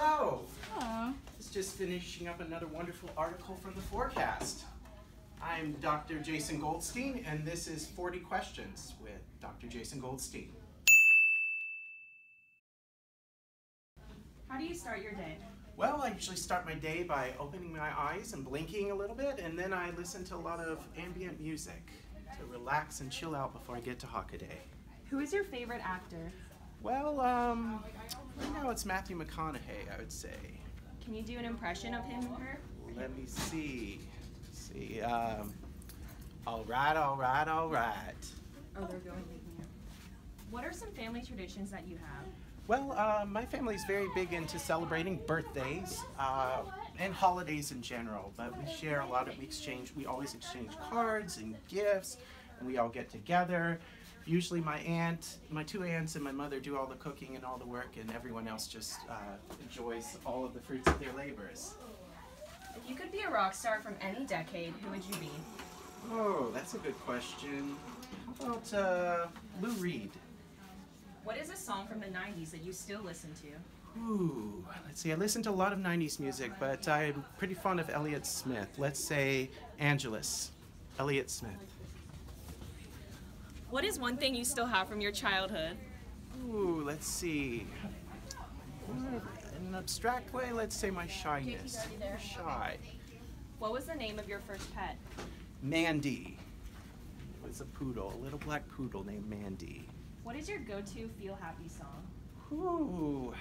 hello. Aw. It's just finishing up another wonderful article from the Fourcast. I'm Dr. Jason Goldstein, and this is 40 Questions with Dr. Jason Goldstein. How do you start your day? Well, I usually start my day by opening my eyes and blinking a little bit, and then I listen to a lot of ambient music to relax and chill out before I get to Hockaday. Who is your favorite actor? Well, um, it's Matthew McConaughey, I would say. Can you do an impression of him or her? Let me see. Let's see. Um, all right, all right, all right. Oh, they're going here. What are some family traditions that you have? Well, uh, my family's very big into celebrating birthdays uh, and holidays in general. But we share a lot of we exchange. We always exchange cards and gifts, and we all get together. Usually, my aunt, my two aunts, and my mother do all the cooking and all the work, and everyone else just uh, enjoys all of the fruits of their labors. If you could be a rock star from any decade, who would you be? Oh, that's a good question. How about uh, Lou Reed? What is a song from the 90s that you still listen to? Ooh, let's see. I listen to a lot of 90s music, but I'm pretty fond of Elliott Smith. Let's say Angeles. Elliott Smith. What is one thing you still have from your childhood? Ooh, let's see. In an abstract way, let's say my shyness. Shy. What was the name of your first pet? Mandy. It was a poodle, a little black poodle named Mandy. What is your go-to feel happy song? Ooh.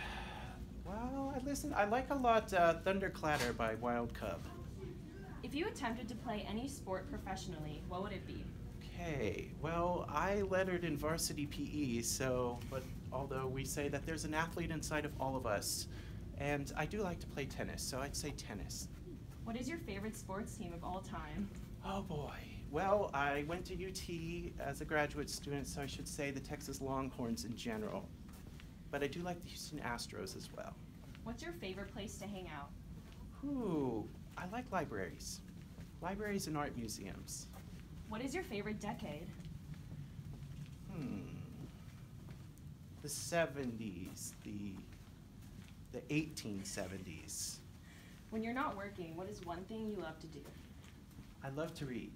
Well, I listen. I like a lot uh, Thunderclatter by Wild Cub. If you attempted to play any sport professionally, what would it be? Okay, well, I lettered in varsity PE, so, but although we say that there's an athlete inside of all of us, and I do like to play tennis, so I'd say tennis. What is your favorite sports team of all time? Oh boy. Well, I went to UT as a graduate student, so I should say the Texas Longhorns in general. But I do like the Houston Astros as well. What's your favorite place to hang out? Ooh, I like libraries. Libraries and art museums. What is your favorite decade? Hmm. The 70s, the the 1870s. When you're not working, what is one thing you love to do? I love to read.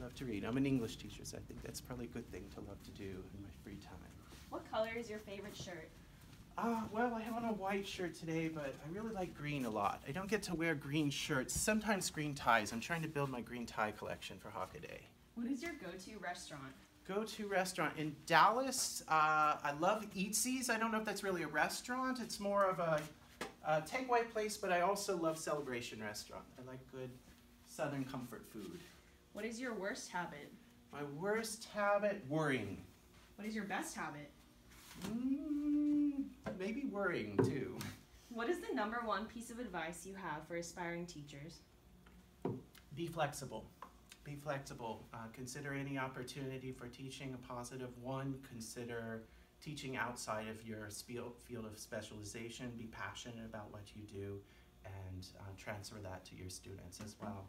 Love to read. I'm an English teacher, so I think that's probably a good thing to love to do in my free time. What color is your favorite shirt? Uh, well, I have on a white shirt today, but I really like green a lot. I don't get to wear green shirts, sometimes green ties. I'm trying to build my green tie collection for Hockaday. What is your go-to restaurant? Go-to restaurant in Dallas. Uh, I love Eatzi's. I don't know if that's really a restaurant. It's more of a, a takeaway place, but I also love Celebration Restaurant. I like good Southern comfort food. What is your worst habit? My worst habit: worrying. What is your best habit? Mm, maybe worrying too. What is the number one piece of advice you have for aspiring teachers? Be flexible. Be flexible. Uh, consider any opportunity for teaching a positive one. Consider teaching outside of your spiel, field of specialization. Be passionate about what you do and uh, transfer that to your students as well.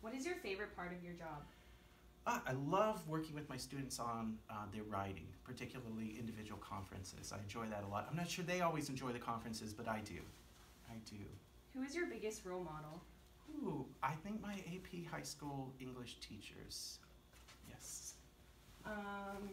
What is your favorite part of your job? Uh, I love working with my students on uh, their writing, particularly individual conferences. I enjoy that a lot. I'm not sure they always enjoy the conferences, but I do. I do. Who is your biggest role model? Ooh, I think my AP high school English teachers. Yes. Um,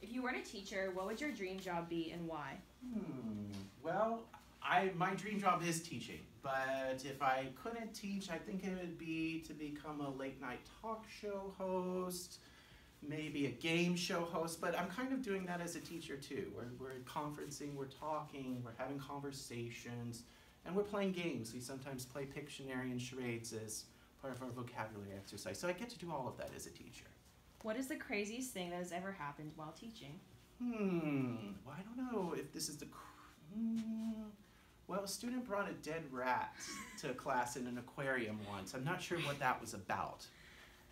if you weren't a teacher, what would your dream job be and why? Hmm. Well, I my dream job is teaching, but if I couldn't teach, I think it would be to become a late night talk show host, maybe a game show host. But I'm kind of doing that as a teacher too. We're we're conferencing, we're talking, we're having conversations, and we're playing games. We sometimes play Pictionary and charades as part of our vocabulary exercise. So I get to do all of that as a teacher. What is the craziest thing that has ever happened while teaching? Hmm. Well, I don't know if this is the. Hmm. Well, a student brought a dead rat to class in an aquarium once. I'm not sure what that was about.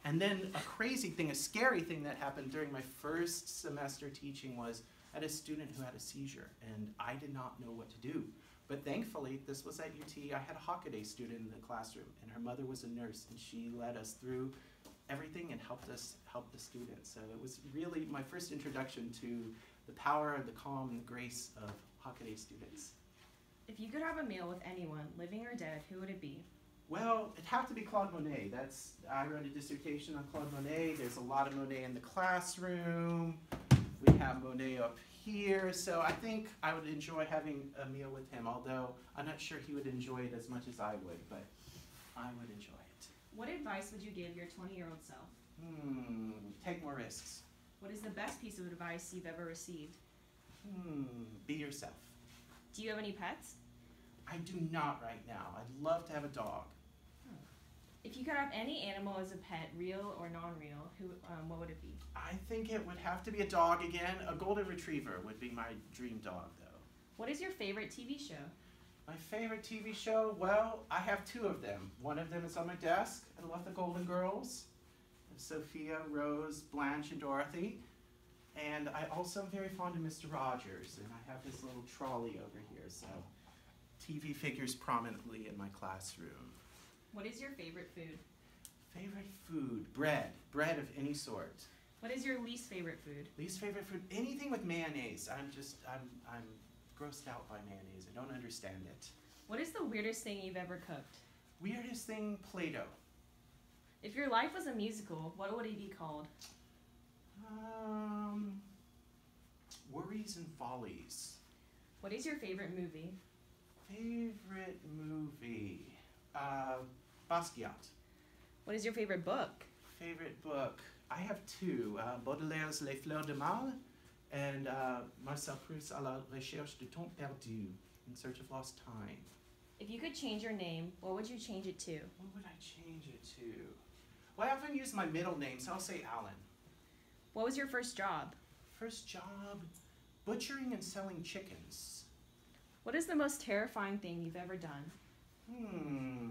And then a crazy thing, a scary thing that happened during my first semester teaching was I had a student who had a seizure, and I did not know what to do. But thankfully, this was at UT. I had a Hockaday student in the classroom, and her mother was a nurse, and she led us through everything and helped us help the students. So it was really my first introduction to the power, the calm, and the grace of Hockaday students. If you could have a meal with anyone, living or dead, who would it be? Well, it'd have to be Claude Monet. That's I wrote a dissertation on Claude Monet. There's a lot of Monet in the classroom. We have Monet up here, so I think I would enjoy having a meal with him. Although I'm not sure he would enjoy it as much as I would, but I would enjoy it. What advice would you give your 20 year old self? Hmm. Take more risks. What is the best piece of advice you've ever received? Hmm. Be yourself. Do you have any pets? I do not right now. I'd love to have a dog. If you could have any animal as a pet, real or non real, who, um, what would it be? I think it would have to be a dog again. A golden retriever would be my dream dog, though. What is your favorite TV show? My favorite TV show? Well, I have two of them. One of them is on my desk. I love the Golden Girls. Sophia, Rose, Blanche, and Dorothy. And I also am very fond of Mr. Rogers, and I have his little trolley over here, so TV figures prominently in my classroom. What is your favorite food? Favorite food? Bread. Bread of any sort. What is your least favorite food? Least favorite food? Anything with mayonnaise. I'm just, I'm, I'm grossed out by mayonnaise. I don't understand it. What is the weirdest thing you've ever cooked? Weirdest thing, Play-Doh. If your life was a musical, what would it be called? Um, worries and follies. What is your favorite movie? Favorite movie? Uh, Basquiat. What is your favorite book? Favorite book? I have two. Uh, Baudelaire's Les Fleurs de Mal and uh, Marcel Proust à la recherche du temps perdu, in search of lost time. If you could change your name, what would you change it to? What would I change it to? Well, I often use my middle name, so I'll say Alan. What was your first job? First job, butchering and selling chickens. What is the most terrifying thing you've ever done? Hmm.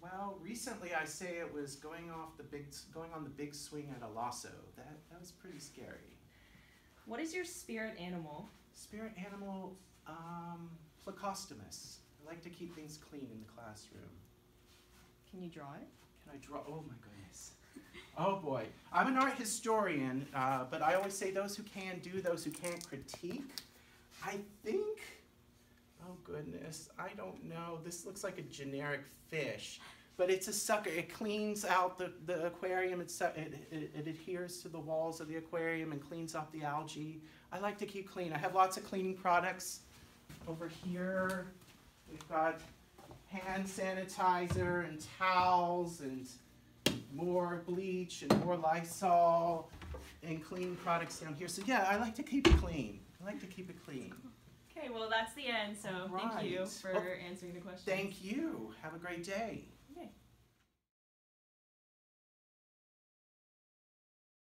Well, recently I say it was going off the big, going on the big swing at a lasso. That that was pretty scary. What is your spirit animal? Spirit animal, um, Plecostomus. I like to keep things clean in the classroom. Can you draw it? Can I draw? Oh my goodness. Oh boy. I'm an art historian, uh, but I always say those who can do, those who can't critique. I think. Oh goodness. I don't know. This looks like a generic fish, but it's a sucker. It cleans out the, the aquarium. It, it, it adheres to the walls of the aquarium and cleans up the algae. I like to keep clean. I have lots of cleaning products over here. We've got hand sanitizer and towels and more bleach and more Lysol and cleaning products down here. So yeah, I like to keep it clean. I like to keep it clean. Okay, well, that's the end, so thank you for Oh, answering the question. Thank you. Have a great day.